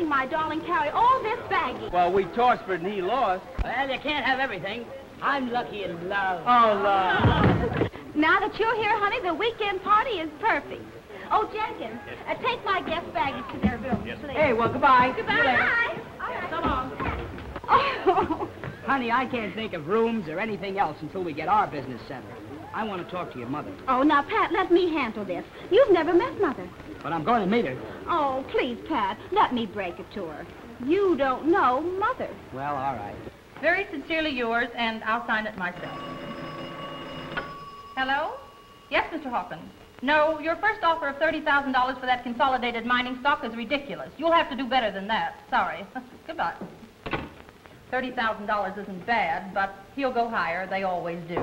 by letting my darling carry all this baggage. Well, we tossed for it and he lost. Well, you can't have everything. I'm lucky in love. Oh, love. Now that you're here, honey, the weekend party is perfect. Oh, Jenkins, uh, take my guest baggage to their room, please. Hey, well, goodbye. Goodbye. See you later. Bye. All right. So long. Oh. Honey, I can't think of rooms or anything else until we get our business settled. I want to talk to your mother, oh, now, Pat, let me handle this. You've never met Mother. but I'm going to meet her. Oh, please, Pat, let me break it to her. You don't know Mother. Well, all right. Very sincerely yours, and I'll sign it myself. Hello? Yes, Mr. Hawkins. No, your first offer of $30,000 for that consolidated mining stock is ridiculous. You'll have to do better than that. Sorry. Goodbye. $30,000 isn't bad, but he'll go higher. They always do.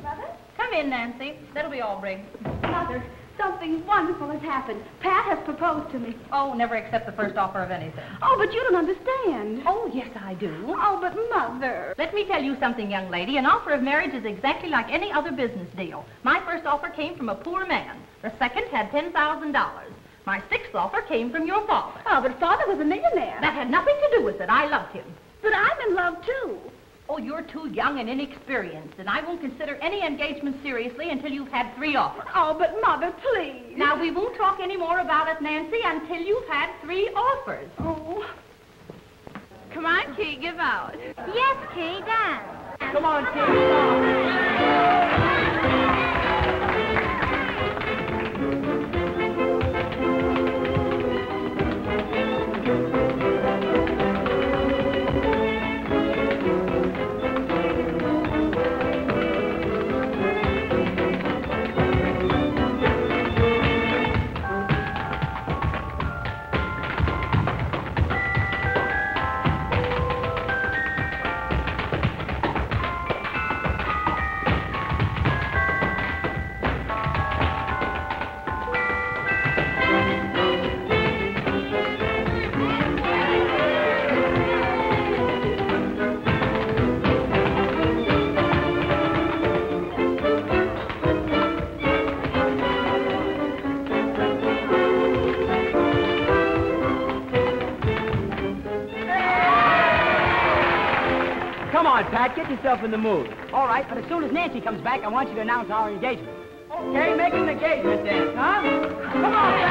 Mother? Come in, Nancy. That'll be all, Briggs. Mother, something wonderful has happened. Pat has proposed to me. Oh, never accept the first offer of anything. Oh, but you don't understand. Oh, yes, I do. Oh, but Mother. Let me tell you something, young lady. An offer of marriage is exactly like any other business deal. My first offer came from a poor man. The second had $10,000. My sixth offer came from your father. Oh, but Father was a millionaire. That had nothing to do with it. I loved him. But I'm in love, too. Oh, you're too young and inexperienced, and I won't consider any engagement seriously until you've had three offers. Oh, but Mother, please. Now, we won't talk any more about it, Nancy, until you've had three offers. Oh. Come on, Key, give out. Yes, Kay, dance. Come on, kid. Yourself in the mood. All right, but as soon as Nancy comes back, I want you to announce our engagement. Okay, make an engagement then, huh? Come on,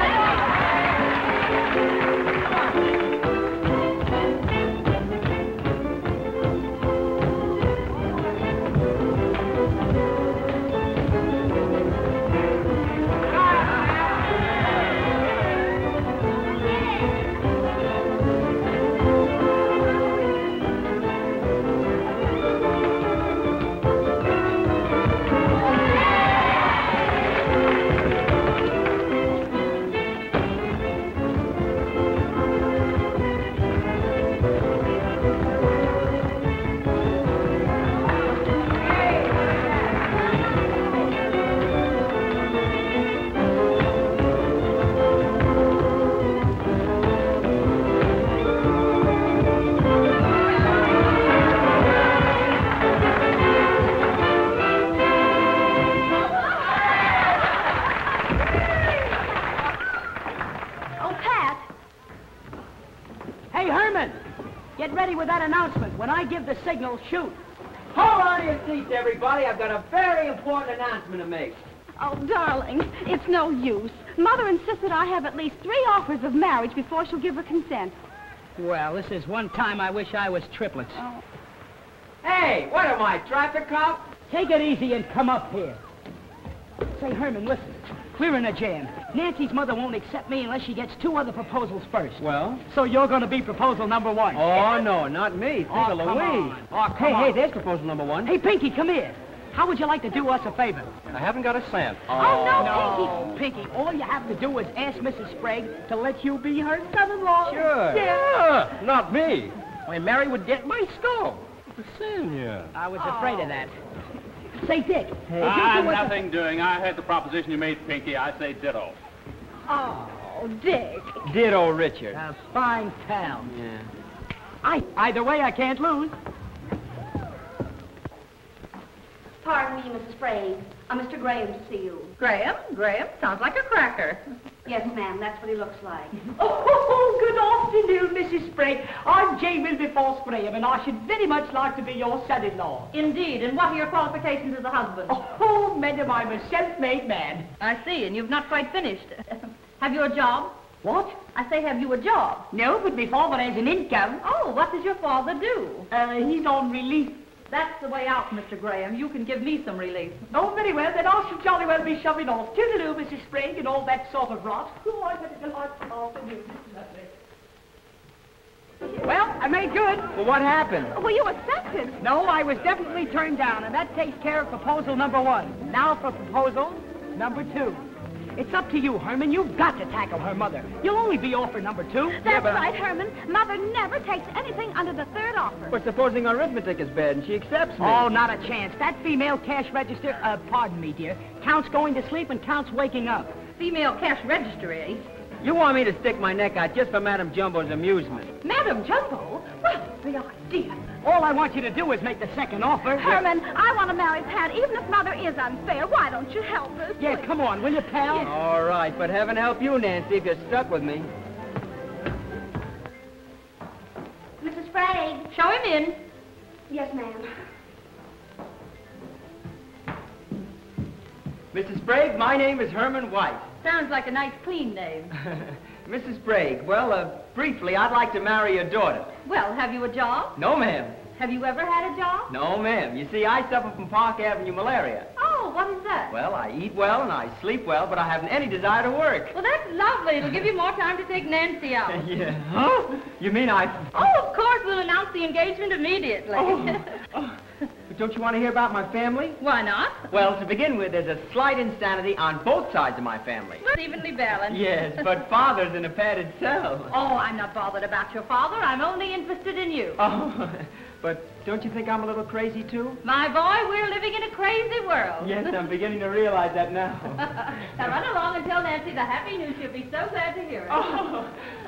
with that announcement. When I give the signal, shoot. Hold on to your seats, everybody. I've got a very important announcement to make. Oh, darling, it's no use. Mother insisted I have at least three offers of marriage before she'll give her consent. Well, this is one time I wish I was triplets. Oh. Hey, what am I, traffic cop? Take it easy and come up here. Say, Herman, listen. We're in a jam. Nancy's mother won't accept me unless she gets two other proposals first. Well? So you're going to be proposal number one. Oh, no, not me. Think Oh, of Louise. on. Oh, hey, hey, there's proposal number one. Hey, Pinky, come here. How would you like to do us a favor? I haven't got a cent. Oh, no, oh, No, Pinky, all you have to do is ask Mrs. Sprague to let you be her son-in-law. Sure. Yeah. not me. Why, Mary would get my skull. Senior. I was afraid of that. Say, Dick. Hey, I'm nothing doing. I heard the proposition you made, Pinky. I say ditto. Oh, Dick. Ditto, Richard. A fine pal. Yeah. I, either way, I can't lose. Pardon me, Mrs. Sprague. Uh, Mr. Graham to see you. Graham? Graham? Sounds like a cracker. Yes, ma'am, that's what he looks like. Oh, good afternoon, Mrs. Sprague. I'm J. Wilberforce Graham, and I should very much like to be your son-in-law. Indeed, and what are your qualifications as a husband? Oh, madam, I'm a self-made man. I see, and you've not quite finished. have you a job? What? I say, have you a job? No, but my father has an income. Oh, what does your father do? Uh, he's on relief. That's the way out, Mr. Graham. You can give me some relief. Oh, very well, then I shall jolly well be shoving off. Toodaloo, Mrs. Sprague, and all that sort of rot. Oh, I've had a delightful afternoon. Well, I made good. Well, what happened? Well, you accepted. No, I was definitely turned down, and that takes care of proposal number one. Now for proposal number two. It's up to you, Herman. You've got to tackle her mother. You'll only be offer number two. That's right, Herman. Mother never takes anything under the third offer. But supposing arithmetic is bad and she accepts me. Oh, not a chance. That female cash register, uh, pardon me, dear, counts going to sleep and counts waking up. Female cash register, eh? You want me to stick my neck out just for Madame Jumbo's amusement? Madam Jumbo? Well, the idea. All I want you to do is make the second offer. Herman, I want to marry Pat, even if Mother is unfair. Why don't you help us? Yeah, come on, will you, pal? All right, but heaven help you, Nancy, if you're stuck with me. Mrs. Sprague. Show him in. Yes, ma'am. Mrs. Sprague, my name is Herman White. Sounds like a nice, clean name. Mrs. Sprague, well, uh, briefly, I'd like to marry your daughter. Well, have you a job? No, ma'am. Have you ever had a job? No, ma'am. You see, I suffer from Park Avenue malaria. Oh, what is that? Well, I eat well and I sleep well, but I haven't any desire to work. Well, that's lovely. It'll give you more time to take Nancy out. yeah. Huh? You mean I... Oh, of course, we'll announce the engagement immediately. Oh. oh. Don't you want to hear about my family? Why not? Well, to begin with, there's a slight insanity on both sides of my family. We're evenly balanced. Yes, but father's in a padded cell. Oh, I'm not bothered about your father. I'm only interested in you. Oh, but don't you think I'm a little crazy, too? My boy, we're living in a crazy world. Yes, I'm beginning to realize that now. now run along and tell Nancy the happy news. She'll be so glad to hear it. Oh.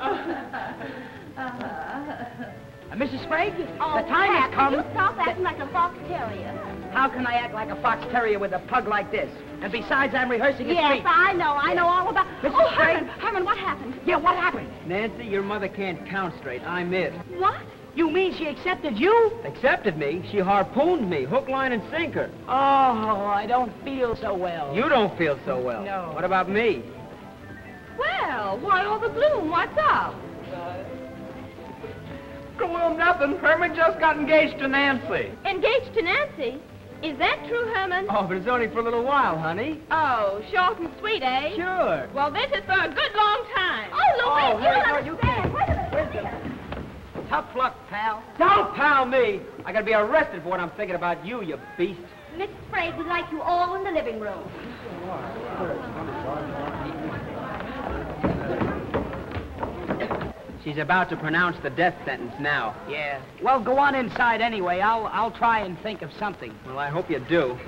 uh-huh. Uh, Mrs. Sprague, Oh, the time Pat, has come. you stop acting like a fox terrier? How can I act like a fox terrier with a pug like this? And besides, I'm rehearsing a Yes, speech. I know. I know all about... Mrs. Oh, Sprague? Herman, Herman, what happened? Yeah, what happened? Nancy, your mother can't count straight. I'm it. What? You mean she accepted you? Accepted me? She harpooned me, hook, line, and sinker. Oh, I don't feel so well. You don't feel so well. No. What about me? Well, why all the gloom? What's up? Well, nothing. Herman just got engaged to Nancy. Engaged to Nancy? Is that true, Herman? Oh, but it's only for a little while, honey. Oh, short and sweet, eh? Sure. Well, this is for a good long time. Oh, Louise, Oh, you Harry, don't no, you understand. Wait a minute. Wait a minute. Tough luck, pal. Don't pal me. I gotta be arrested for what I'm thinking about you, you beast. Mrs. Sprague would like you all in the living room. She's about to pronounce the death sentence now. Yeah. Well, go on inside anyway. I'll I'll try and think of something. Well, I hope you do.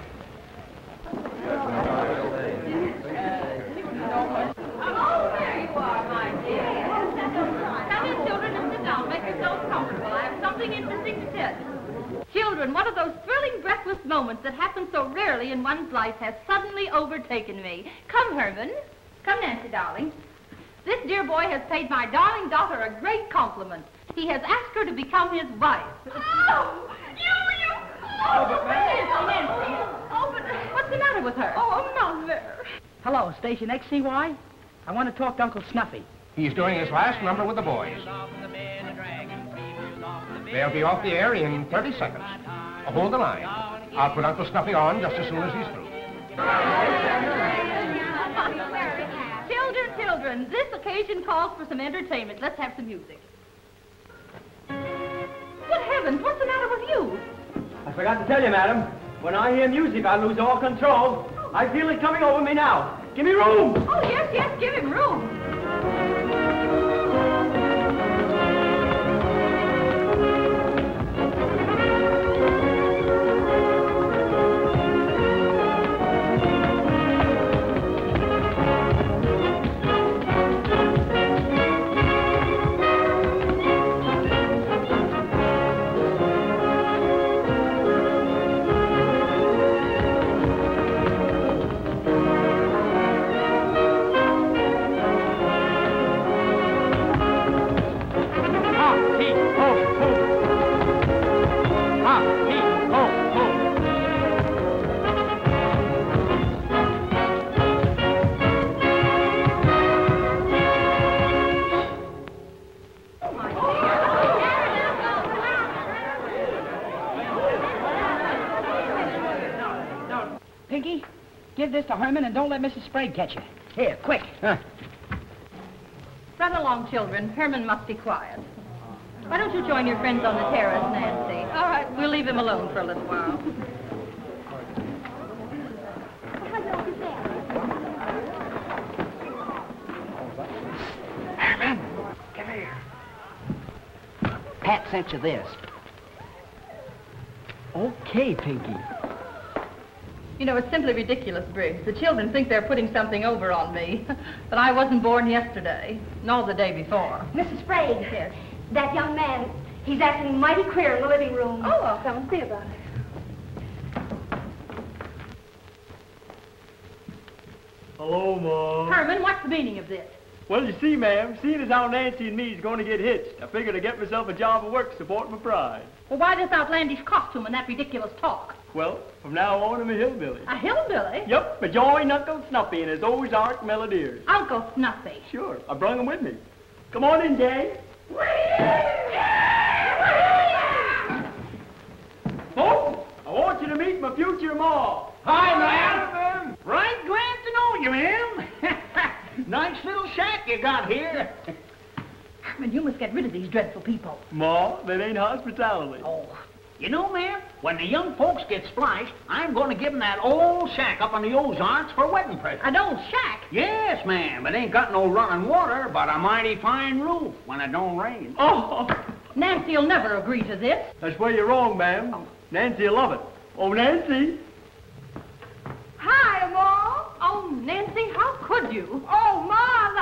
Oh, there you are, my dear. Come children, sit down. Make yourselves comfortable. I have something interesting to tell. Children, one of those thrilling, breathless moments that happen so rarely in one's life has suddenly overtaken me. Come, Herman. Come, Nancy, darling. This dear boy has paid my darling daughter a great compliment. He has asked her to become his wife. Oh, you, you... Oh, but Nancy, Nancy. Oh, but what's the matter with her? Oh, Mother. Hello, station XCY. I want to talk to Uncle Snuffy. He's doing his last number with the boys. They'll be off the air in 30 seconds. Hold the line. I'll put Uncle Snuffy on just as soon as he's through. This occasion calls for some entertainment. Let's have some music. Good heavens, what's the matter with you? I forgot to tell you, madam. When I hear music, I lose all control. I feel it coming over me now. Give me room. Oh, yes, yes, give him room. Pinky, give this to Herman and don't let Mrs. Sprague catch you. Here, quick. Huh. Run along, children. Herman must be quiet. Why don't you join your friends on the terrace, Nancy? All right, we'll leave him alone for a little while. Herman, come here. Pat sent you this. Okay, Pinky. You know, it's simply ridiculous, Briggs. The children think they're putting something over on me. but I wasn't born yesterday, nor the day before. Mrs. Sprague, Yes. that young man, he's acting mighty queer in the living room. Oh, I'll come and see about it. Hello, Ma. Herman, what's the meaning of this? Well, you see, ma'am, seeing as how Nancy and me's going to get hitched, I figured I'd get myself a job of work to support my pride. Well, why this outlandish costume and that ridiculous talk? Well, from now on, I'm a hillbilly. A hillbilly? Yep, my joy Uncle Snuffy and his Ozark melodies. Uncle Snuffy. Sure, I brung 'em with me. Come on in, Jay. Folks, I want you to meet my future ma. Hi, ma'am. Right glad to know you, ma'am. nice little shack you got here. Herman, you must get rid of these dreadful people. Ma, that ain't hospitality. Oh, you know, ma'am, when the young folks get spliced, I'm going to give give 'em that old shack up on the Ozarks for a wedding present. An old shack. Yes, ma'am. It ain't got no running water, but a mighty fine roof when it don't rain. Oh, Nancy'll never agree to this. that's where you're wrong, ma'am. Oh. Nancy'll love it. Oh, Nancy. Hi, Ma. Oh, Nancy, how could you? Oh, Ma,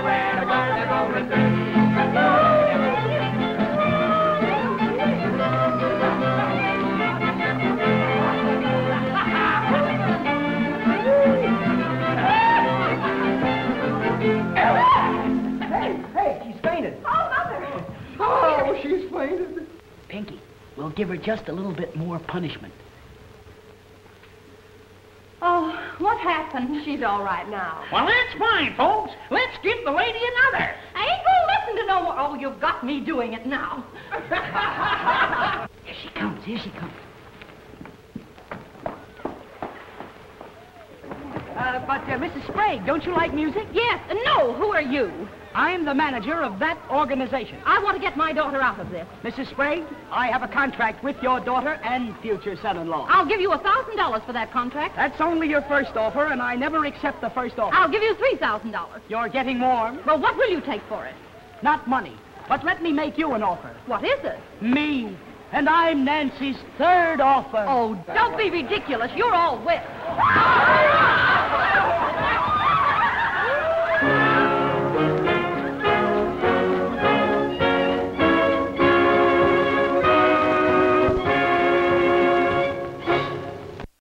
away because they go and sing. Hey, hey, she's fainted. Oh, Mother. Oh, she's fainted. Pinky, we'll give her just a little bit more punishment. Oh, what happened? She's all right now. Well, that's fine, folks. Let's give the lady another. I ain't gonna listen to no more. Oh, you've got me doing it now. Here she comes, here she comes. Uh, but, uh, Mrs. Sprague, don't you like music? Yes, and no, who are you? I'm the manager of that organization. I want to get my daughter out of this. Mrs. Sprague, I have a contract with your daughter and future son-in-law. I'll give you a thousand dollars for that contract. That's only your first offer, and I never accept the first offer. I'll give you three thousand dollars. You're getting warm. Well, what will you take for it? Not money, but let me make you an offer. What is it? Me. And I'm Nancy's third offer. Oh, don't be ridiculous. You're all wet.